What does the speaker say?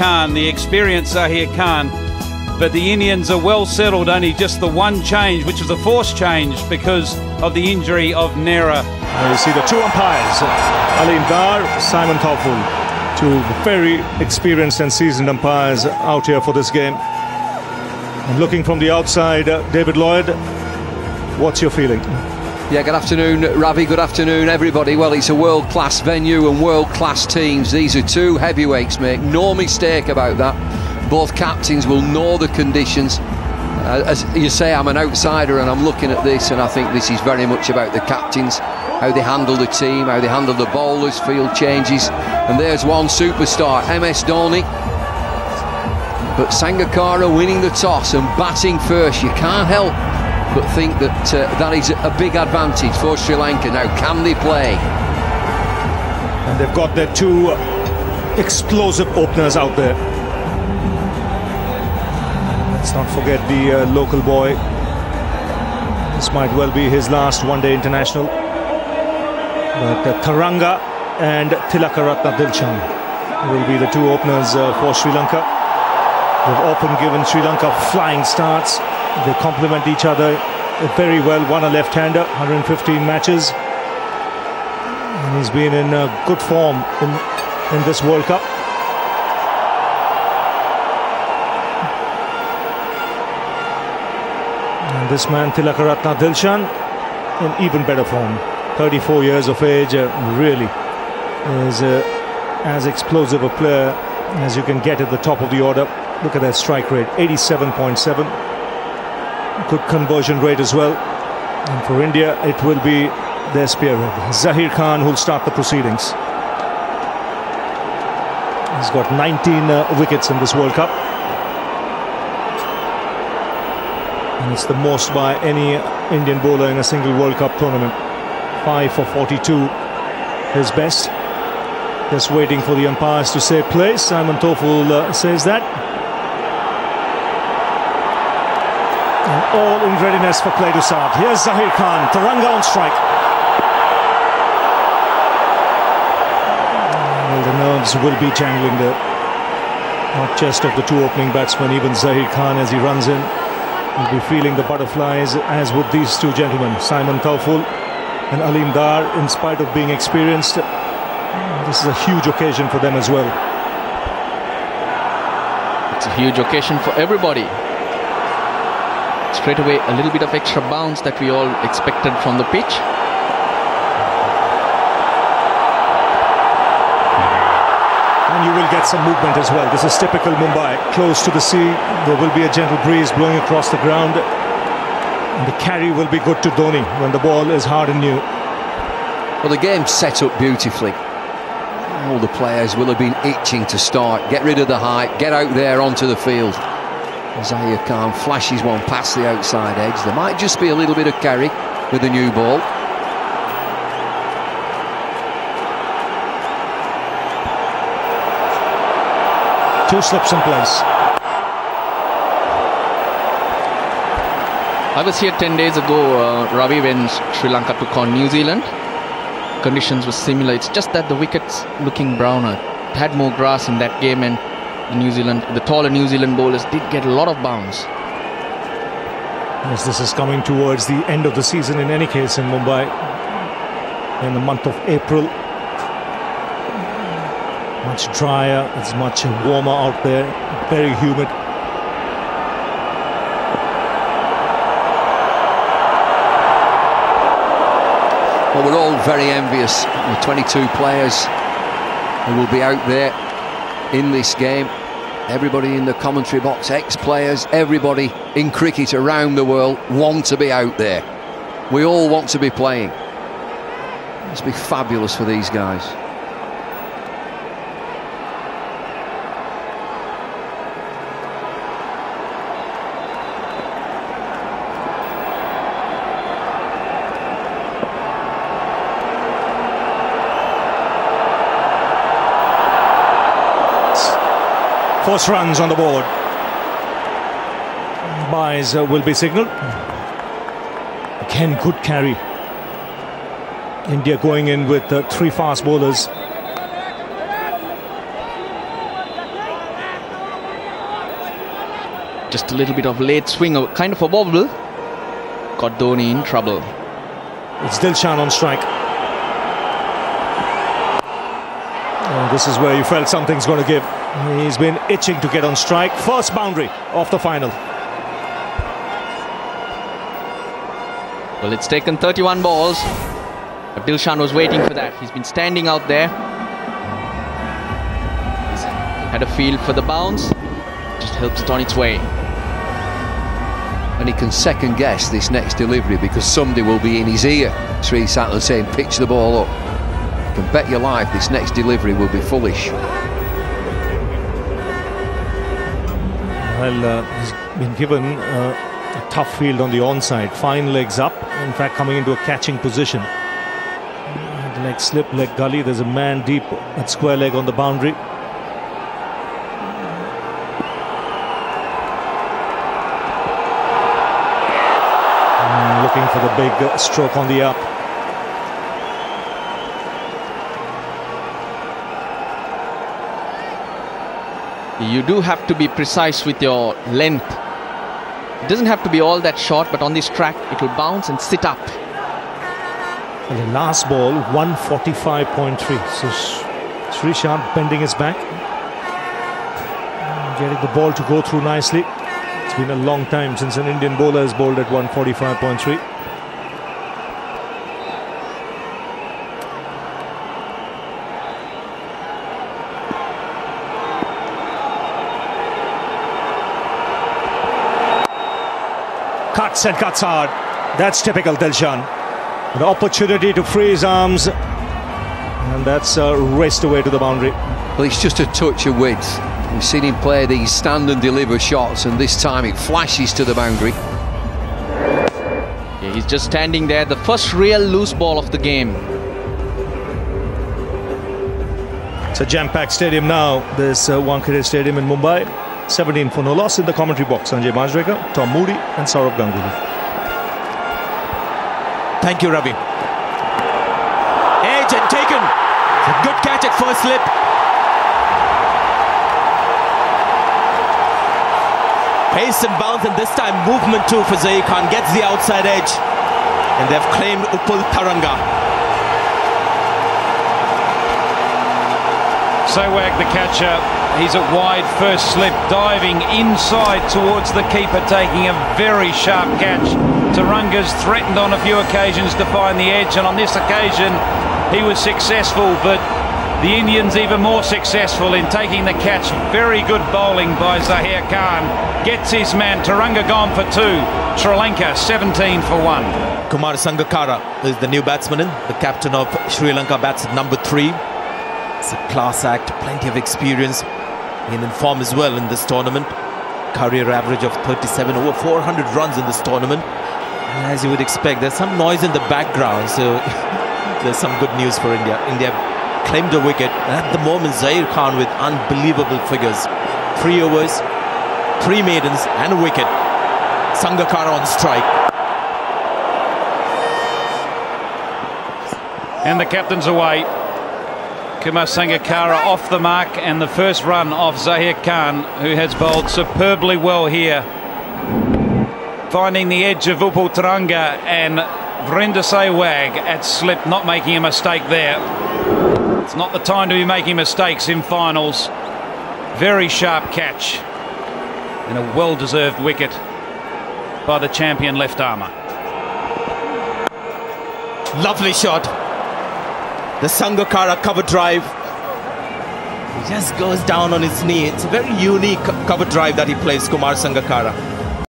Khan, the experienced Zaheer Khan. But the Indians are well settled, only just the one change, which was a forced change because of the injury of Nehra. You see the two umpires, Aleem Dar, Simon Taufel. Two very experienced and seasoned umpires out here for this game. And looking from the outside, David Lloyd, what's your feeling? Yeah, good afternoon, Ravi. Good afternoon, everybody. Well, it's a world class venue and world class teams. These are two heavyweights, make no mistake about that. Both captains will know the conditions. Uh, as you say, I'm an outsider and I'm looking at this, and I think this is very much about the captains, how they handle the team, how they handle the bowlers, field changes. And there's one superstar, MS Dhoni. But Sangakkara winning the toss and batting first, you can't help but think that uh, that is a big advantage for Sri Lanka. Now, can they play? And they've got their two explosive openers out there. Let's not forget the uh, local boy. This might well be his last one-day international. But uh, Tharanga and Tillakaratne Dilshan will be the two openers uh, for Sri Lanka. They've often given Sri Lanka flying starts. They complement each other very well. One a left-hander, 115 matches. And he's been in uh, good form in, in this World Cup. And this man, Tillakaratne Dilshan, in even better form. 34 years of age, uh, really is uh, as explosive a player as you can get at the top of the order. Look at that strike rate, 87.7. Good conversion rate as well. And for India, it will be their spearhead, Zaheer Khan, who'll start the proceedings. He's got 19 uh, wickets in this World Cup. And it's the most by any Indian bowler in a single World Cup tournament. 5 for 42, his best. Just waiting for the umpires to say play. Simon Taufel uh, says that. And all in readiness for play to start. Here's Zaheer Khan, Tharanga on strike. Well, the nerves will be jangling there. Not just of the two opening batsmen, even Zaheer Khan as he runs in. Will be feeling the butterflies, as would these two gentlemen, Simon Taufel and Aleem Dar, in spite of being experienced. This is a huge occasion for them as well. It's a huge occasion for everybody. Straight away, a little bit of extra bounce that we all expected from the pitch. And you will get some movement as well. This is typical Mumbai. Close to the sea, there will be a gentle breeze blowing across the ground. And the carry will be good to Dhoni when the ball is hard and new. Well, the game's set up beautifully. All the players will have been itching to start. Get rid of the hype, get out there onto the field. Zaheer Khan flashes one past the outside edge. There might just be a little bit of carry with the new ball. Two slips in place. I was here 10 days ago, uh, Ravi, when Sri Lanka took on New Zealand. Conditions were similar. It's just that the wickets looking browner. It had more grass in that game, and the New Zealand, the taller New Zealand bowlers did get a lot of bounce. As this is coming towards the end of the season, in any case, in Mumbai, in the month of April, much drier, it's much warmer out there, very humid. Well, we're all very envious. Of the 22 players who will be out there in this game. Everybody in the commentary box, ex-players, everybody in cricket around the world want to be out there. We all want to be playing. Must be fabulous for these guys. Force runs on the board. Byes uh, will be signalled. Again, good carry. India going in with uh, three fast bowlers. Just a little bit of late swing, kind of a wobble. Got Dhoni in trouble. It's Dilshan on strike. Oh, this is where you felt something's going to give. He's been itching to get on strike. First boundary of the final. Well, it's taken 31 balls. But Dilshan was waiting for that. He's been standing out there. He's had a feel for the bounce. Just helps it on its way. And he can second guess this next delivery because somebody will be in his ear. Sri Sattler saying, pitch the ball up. You can bet your life this next delivery will be foolish. Well, uh, he's been given uh, a tough field on the onside. Fine legs up, in fact, coming into a catching position. Leg slip, leg gully. There's a man deep at square leg on the boundary. Mm, looking for the big uh, stroke on the up. You do have to be precise with your length. It doesn't have to be all that short, but on this track, it will bounce and sit up. And the last ball, 145.3. So Sreesanth bending his back. Getting the ball to go through nicely. It's been a long time since an Indian bowler has bowled at 145.3. Cuts and cuts hard. That's typical Dilshan. An opportunity to free his arms. And that's uh, raced away to the boundary. Well, it's just a touch of width. We've seen him play these stand and deliver shots, and this time it flashes to the boundary. Yeah, he's just standing there. The first real loose ball of the game. It's a jam-packed stadium now. This uh, Wankhede Stadium in Mumbai. 17 for no loss in the commentary box. Sanjay Manjrekar, Tom Moody and Sourav Ganguly. Thank you, Ravi. Edge and taken. A good catch at first slip. Pace and bounce and this time movement too for Zaheer Khan. Gets the outside edge. And they've claimed Upul Tharanga. Sehwag, the catcher, he's at wide first slip, diving inside towards the keeper, taking a very sharp catch. Tharanga's threatened on a few occasions to find the edge, and on this occasion he was successful, but the Indians even more successful in taking the catch. Very good bowling by Zaheer Khan. Gets his man. Tharanga gone for two. Sri Lanka 17 for one. Kumar Sangakkara is the new batsman in, the captain of Sri Lanka bats at number three. It's a class act, plenty of experience. In form as well in this tournament. Career average of 37, over 400 runs in this tournament. And as you would expect, there's some noise in the background, so there's some good news for India. India claimed a wicket, and at the moment, Zaheer Khan with unbelievable figures. Three overs, three maidens, and a wicket. Sangakkara on strike. And the captain's away. Kumar Sangakkara off the mark and the first run off Zaheer Khan who has bowled superbly well here. Finding the edge of Upul Tharanga and Virender Sehwag at slip, not making a mistake there. It's not the time to be making mistakes in finals. Very sharp catch and a well-deserved wicket by the champion left armour. Lovely shot. The Sangakkara cover drive. He just goes down on his knee. It's a very unique cover drive that he plays, Kumar Sangakkara.